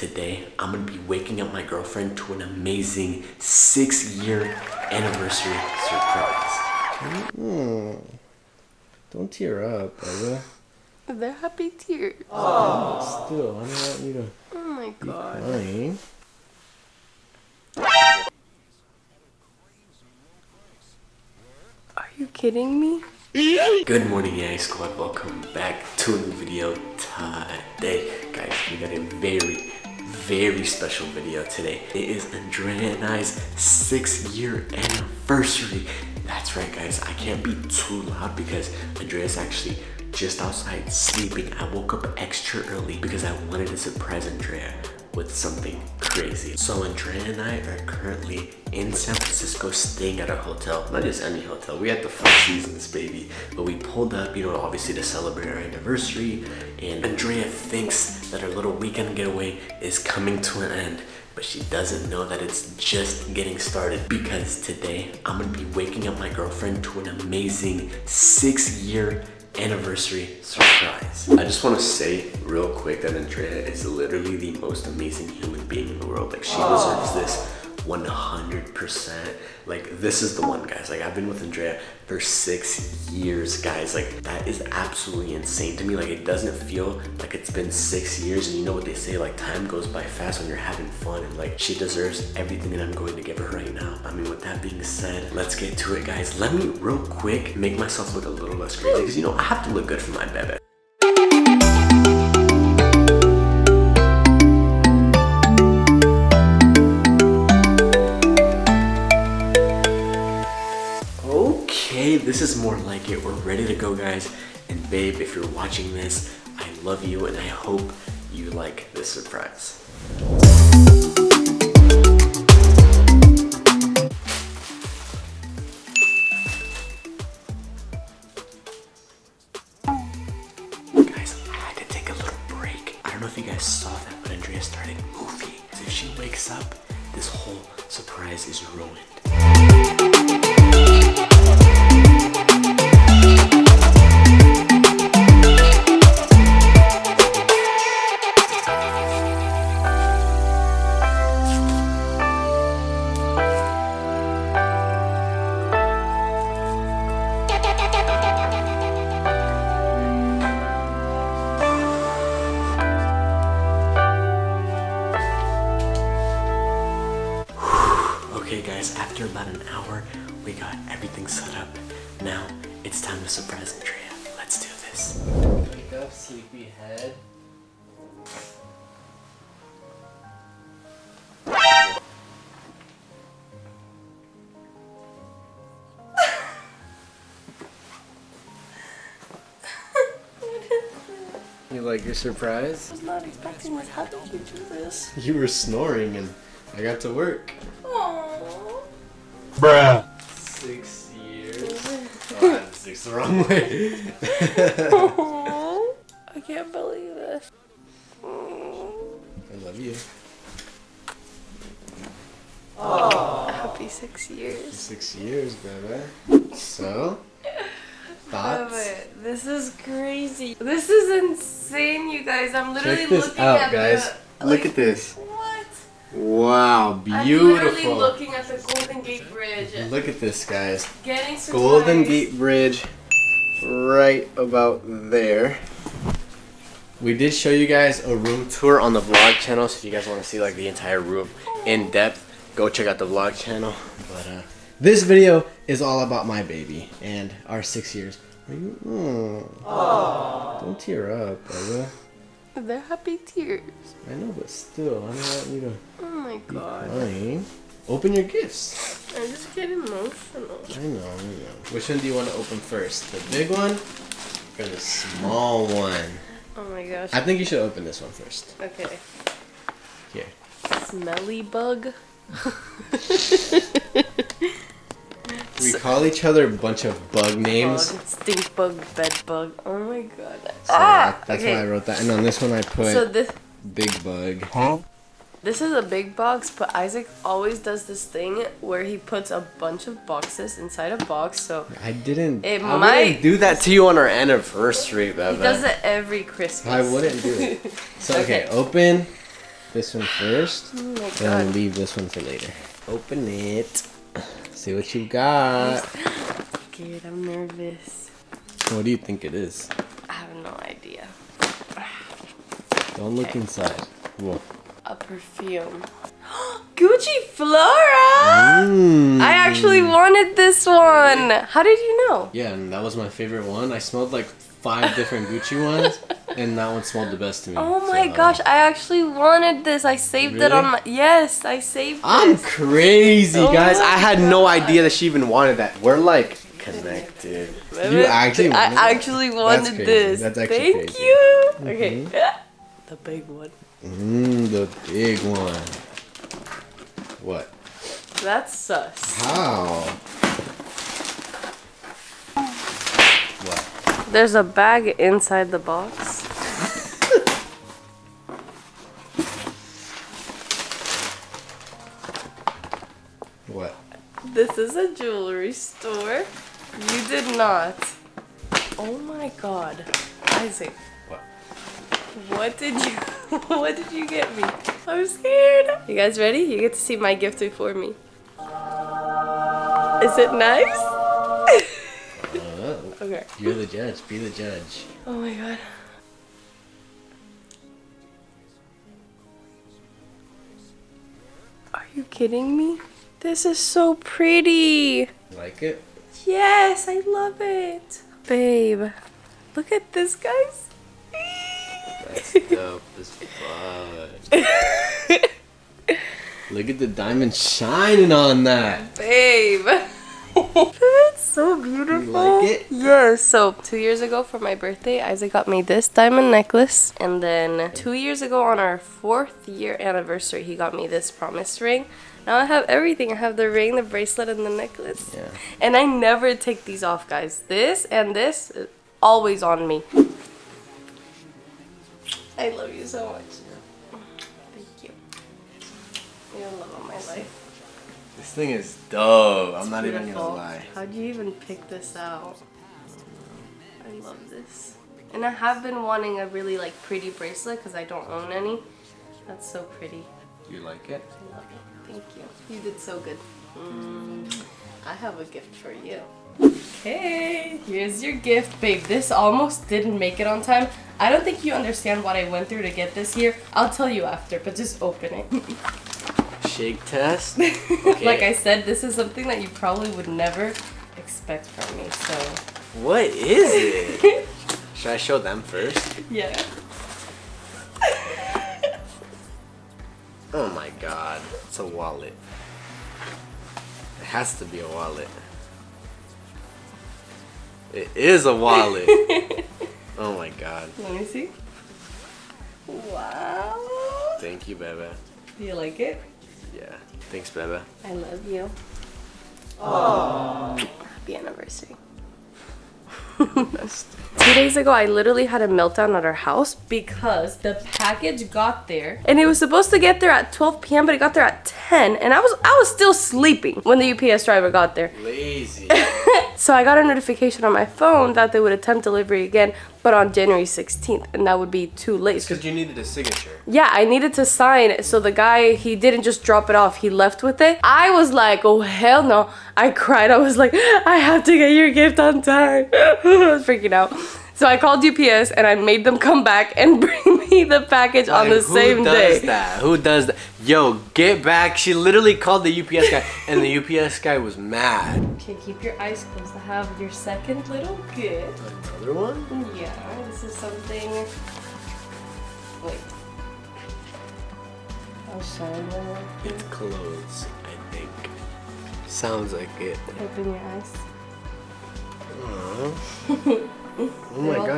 today I'm gonna be waking up my girlfriend to an amazing six year anniversary surprise. Mm. Don't tear up, brother. They're happy tears. Still, I don't want you to Oh my god. crying. Are you kidding me? Good morning, AI Squad. Welcome back to a new video today. Guys, we got a very, very special video today. It is Andrea and I's six year anniversary. That's right, guys. I can't be too loud because Andrea's actually just outside sleeping. I woke up extra early because I wanted to surprise Andrea with something crazy. So Andrea and I are currently in San Francisco staying at a hotel. Not just any hotel, we had the Four Seasons, baby. But we pulled up, you know, obviously to celebrate our anniversary. And Andrea thinks that our little weekend getaway is coming to an end. But she doesn't know that it's just getting started because today I'm gonna be waking up my girlfriend to an amazing six year anniversary surprise. I just want to say real quick that Andrea is literally the most amazing human being in the world. Like she deserves this 100%. Like this is the one, guys. Like I've been with Andrea for six years, guys. Like that is absolutely insane to me. Like it doesn't feel like it's been six years. And you know what they say? Like time goes by fast when you're having fun. And like she deserves everything that I'm going to give her right now. I mean, with that being said, let's get to it, guys. Let me real quick make myself look a little less crazy because you know I have to look good for my bebe. This is more like it. We're ready to go, guys. And babe, if you're watching this, I love you and I hope you like this surprise. Guys, I had to take a little break. I don't know if you guys saw that, but Andrea started moving. So if she wakes up, this whole surprise is ruined. Wake up, sleepyhead. You like your surprise? I was not expecting this. How did you do this? You were snoring and I got to work. Aww. Six years. Oh, I six the wrong way. Aww. I can't believe this. I love you. Happy six years. Six years, baby. So, thoughts? But this is crazy. This is insane, you guys. I'm literally Check this looking out, at guys. the. Look like, at this. What? Wow, beautiful. I'm literally looking at the Golden Gate Bridge. Look at this, guys. Getting surprised. Golden Gate Bridge, right about there. We did show you guys a room tour on the vlog channel, so if you guys want to see like the entire room in depth, go check out the vlog channel. But uh, this video is all about my baby and our six years. Are you? Oh, don't tear up, brother. They're happy tears. I know, but still, I don't want you to Oh my god. crying. Open your gifts. I'm just get emotional. I know, I know. Which one do you want to open first? The big one or the small one? Oh my gosh. I think you should open this one first. Okay. Here. Smelly bug. We call each other a bunch of bug names. Bug, stink bug, bed bug. Oh my god. So ah, that- that's okay. why I wrote that. And on this one I put So this big bug. This is a big box, but Isaac always does this thing where he puts a bunch of boxes inside a box. So I didn't. It I might- do that to you on our anniversary, he does it every Christmas. I wouldn't do it. So okay, open this one first, Oh my and then leave this one for later. Open it. See what you got. Scared, I'm nervous. What do you think it is? I have no idea. Don't look inside. Whoa. A perfume. Gucci Flora! Mm. I actually wanted this one. How did you know? Yeah, and that was my favorite one. I smelled like five different Gucci ones, and that one smelled the best to me. Oh my So, gosh, I actually wanted this. I saved it on my. Yes, I saved I'm this. crazy, Oh guys. I had no idea that she even wanted that. We're like connected. You actually I wanted actually wanted this. That's actually Thank crazy. you. Okay. The big one. Mmm, the big one. What? That's sus. How? What? There's a bag inside the box. What? This is a jewelry store. You did not. Oh my god. Isaac. What? Did you what did you get me? I'm scared. You guys ready? You get to see my gift before me. Is it nice? Oh, okay. you're the judge. Be the judge. Oh my god. Are you kidding me? This is so pretty. Like it? Yes, I love it. Babe, look at this, guys. That's dope as fuck. Look at the diamond shining on that. Babe. it's so beautiful. You like it? Yes. So, two years ago for my birthday, Isaac got me this diamond necklace. And then, two years ago on our fourth year anniversary, he got me this promise ring. Now I have everything. I have the ring, the bracelet, and the necklace. Yeah. And I never take these off, guys. This and this, is always on me. I love you so much. Thank you. You're the love of my life. This thing is dope. I'm not even gonna lie. How'd you even pick this out? I love this. And I have been wanting a really like pretty bracelet because I don't own any. That's so pretty. You like it? I love it. Thank you. You did so good. Mm, I have a gift for you. Okay, here's your gift, babe. This almost didn't make it on time. I don't think you understand what I went through to get this here. I'll tell you after, but just open it. Shake test. like I said, this is something that you probably would never expect from me, so What is it? Should I show them first? yeah. Oh my god. It's a wallet. It has to be a wallet. It is a wallet. oh my god. Let me see. Wow. Thank you, Bebe. Do you like it? Yeah. Thanks, Bebe. I love you. Oh. Happy anniversary. Two days ago, I literally had a meltdown at our house because the package got there and it was supposed to get there at 12 p.m. but it got there at 10 and I was I was still sleeping when the UPS driver got there. Lazy. So I got a notification on my phone that they would attempt delivery again, but on January 16th, and that would be too late. Because you needed a signature. Yeah, I needed to sign. It so the guy, he didn't just drop it off, he left with it. I was like, oh, hell no. I cried. I was like, I have to get your gift on time. I was freaking out. So I called UPS and I made them come back and bring me the package on the Like, same who does day. that? Who does that? Yo, get back. She literally called the UPS guy, and the UPS guy was mad. Okay, keep your eyes closed. I have your second little gift. Another one? Yeah, this is something. Wait. I'll show you. It's clothes, I think. Sounds like it. Open your eyes. Aw.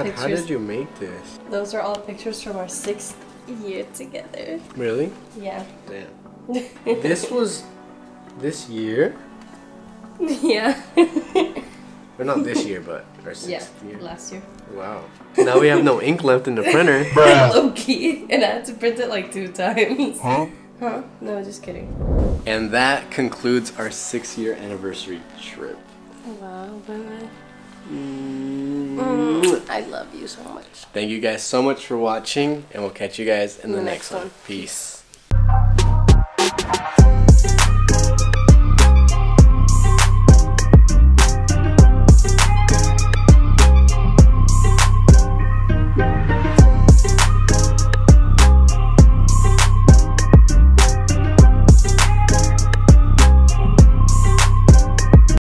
My how did you make this? Those are all pictures from our sixth year together. Really? Yeah. Damn. This was this year? yeah. Or not this year, but our yeah. sixth year. Last year. Wow. Now we have no ink left in the printer. Low key. And I had to print it like two times. Huh? Huh? No, just kidding. And that concludes our six year anniversary trip. Wow, baby. Mm. Mm, I love you so much. Thank you guys so much for watching, and we'll catch you guys in the, The next, next one. one. Peace.